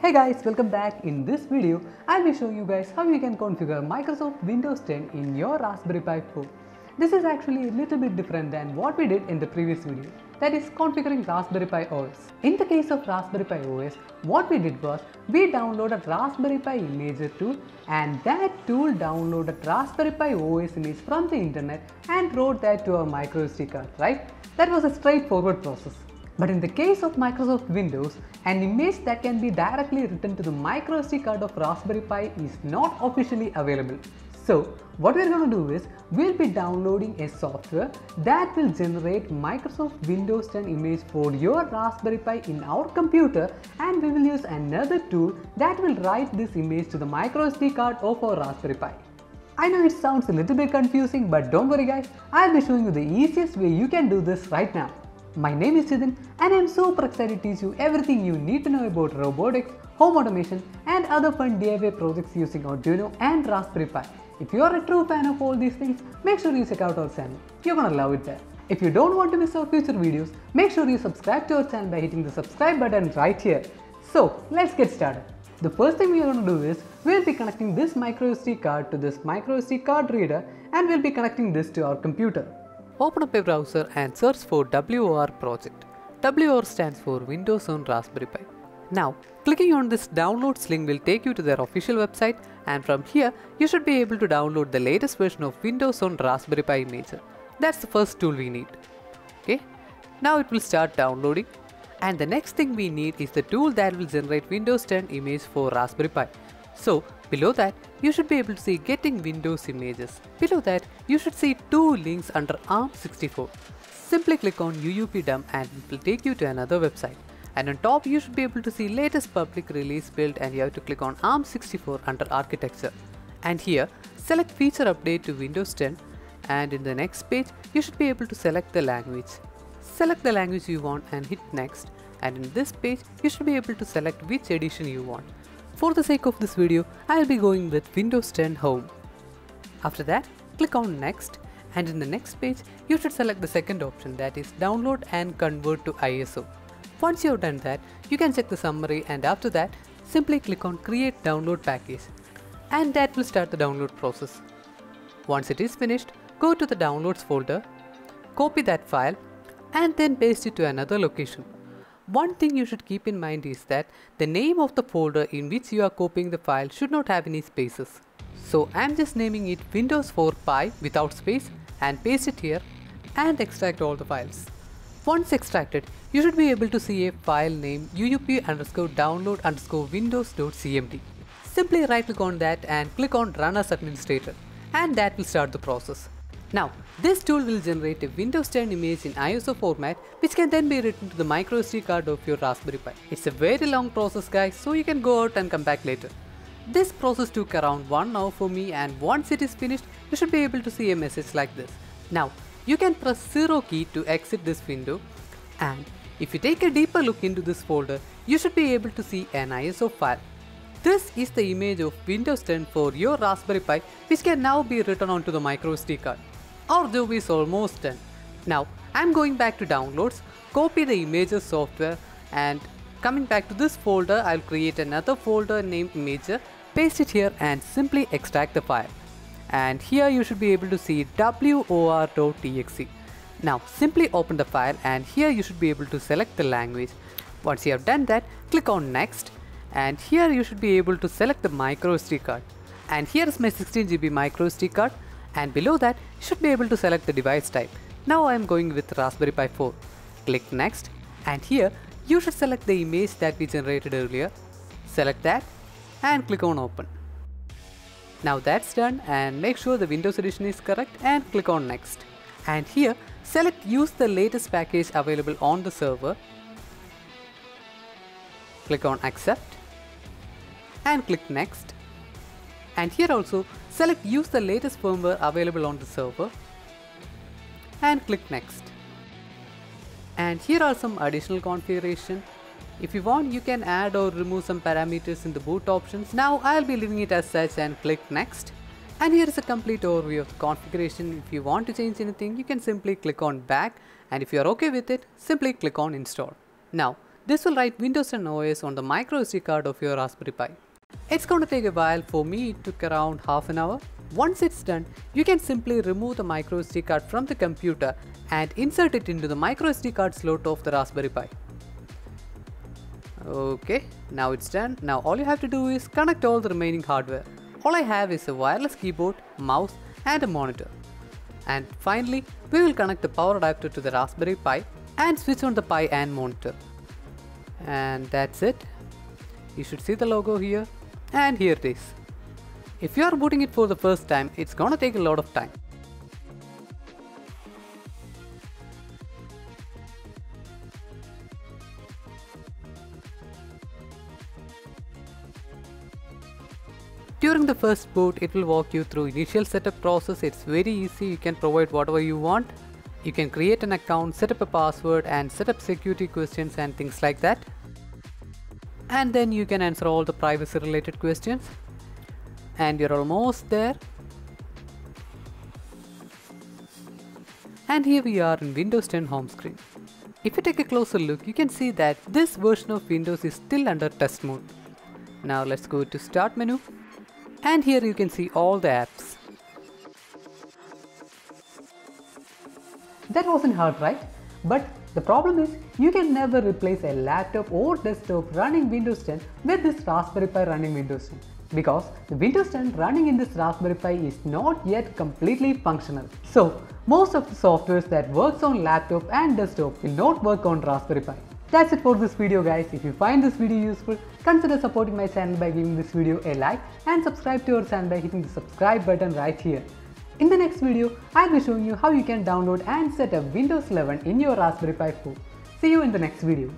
Hey guys, welcome back. In this video, I'll be showing you guys how you can configure Microsoft Windows 10 in your Raspberry Pi 4. This is actually a little bit different than what we did in the previous video, that is configuring Raspberry Pi OS. In the case of Raspberry Pi OS, what we did was we downloaded Raspberry Pi Imager tool and that tool downloaded Raspberry Pi OS image from the internet and wrote that to our microSD card, right? That was a straightforward process. But in the case of Microsoft Windows, an image that can be directly written to the microSD card of Raspberry Pi is not officially available. So what we're going to do is we'll be downloading a software that will generate Microsoft Windows 10 image for your Raspberry Pi in our computer and we will use another tool that will write this image to the microSD card of our Raspberry Pi. I know it sounds a little bit confusing but don't worry guys, I'll be showing you the easiest way you can do this right now. My name is Jithin and I'm super excited to teach you everything you need to know about robotics, home automation and other fun DIY projects using Arduino and Raspberry Pi. If you are a true fan of all these things, make sure you check out our channel. You're gonna love it there. If you don't want to miss our future videos, make sure you subscribe to our channel by hitting the subscribe button right here. So let's get started. The first thing we are going to do is we'll be connecting this micro SD card to this micro SD card reader and we'll be connecting this to our computer. Open up a browser and search for WOR project. WOR stands for Windows on Raspberry Pi. Now, clicking on this downloads link will take you to their official website and from here you should be able to download the latest version of Windows on Raspberry Pi Imager. That's the first tool we need. Okay, now it will start downloading and the next thing we need is the tool that will generate Windows 10 image for Raspberry Pi. So below that you should be able to see getting Windows images. Below that you should see two links under ARM64. Simply click on UUP dump and it will take you to another website. And on top you should be able to see latest public release build and you have to click on ARM64 under architecture. And here select feature update to Windows 10 and in the next page you should be able to select the language. Select the language you want and hit next and in this page you should be able to select which edition you want. For the sake of this video, I will be going with Windows 10 Home. After that, click on Next and in the next page, you should select the second option that is Download and Convert to ISO. Once you have done that, you can check the summary and after that, simply click on Create Download Package and that will start the download process. Once it is finished, go to the Downloads folder, copy that file and then paste it to another location. One thing you should keep in mind is that the name of the folder in which you are copying the file should not have any spaces. So I'm just naming it Windows 4 Pi without space and paste it here and extract all the files. Once extracted, you should be able to see a file named uup underscore download underscore windows.cmd. Simply right click on that and click on run as administrator and that will start the process. Now, this tool will generate a Windows 10 image in ISO format which can then be written to the microSD card of your Raspberry Pi. It's a very long process guys so you can go out and come back later. This process took around 1 hour for me and once it is finished you should be able to see a message like this. Now, you can press 0 key to exit this window and if you take a deeper look into this folder you should be able to see an ISO file. This is the image of Windows 10 for your Raspberry Pi which can now be written onto the microSD card. Our job is almost done. Now I'm going back to downloads, copy the imager software and coming back to this folder I'll create another folder named imager, paste it here and simply extract the file. And here you should be able to see wor.txt. Now simply open the file and here you should be able to select the language. Once you have done that, click on next and here you should be able to select the microSD card. And here is my 16GB microSD card and below that you should be able to select the device type. Now I am going with Raspberry Pi 4. Click next and here you should select the image that we generated earlier. Select that and click on open. Now that's done and make sure the Windows edition is correct and click on next. And here select use the latest package available on the server. Click on accept and click next. And here also select use the latest firmware available on the server and click next. And here are some additional configuration. If you want you can add or remove some parameters in the boot options. Now I'll be leaving it as such and click next. And here is a complete overview of the configuration. If you want to change anything you can simply click on back and if you are okay with it simply click on install. Now this will write Windows 10 OS on the micro SD card of your Raspberry Pi. It's going to take a while, for me it took around half an hour. Once it's done, you can simply remove the micro SD card from the computer and insert it into the micro SD card slot of the Raspberry Pi. Okay, now it's done. Now all you have to do is connect all the remaining hardware. All I have is a wireless keyboard, mouse and a monitor. And finally, we will connect the power adapter to the Raspberry Pi and switch on the Pi and monitor. And that's it. You should see the logo here and here it is. If you are booting it for the first time, it's gonna take a lot of time. During the first boot, it will walk you through initial setup process. It's very easy. You can provide whatever you want. You can create an account, set up a password and set up security questions and things like that. And then you can answer all the privacy related questions. And you're almost there. And here we are in Windows 10 home screen. If you take a closer look, you can see that this version of Windows is still under test mode. Now let's go to start menu and here you can see all the apps. That wasn't hard, right? But the problem is you can never replace a laptop or desktop running Windows 10 with this Raspberry Pi running Windows 10 because the Windows 10 running in this Raspberry Pi is not yet completely functional. So most of the softwares that works on laptop and desktop will not work on Raspberry Pi. That's it for this video guys. If you find this video useful, consider supporting my channel by giving this video a like and subscribe to our channel by hitting the subscribe button right here. In the next video, I'll be showing you how you can download and set up Windows 11 in your Raspberry Pi 4. See you in the next video.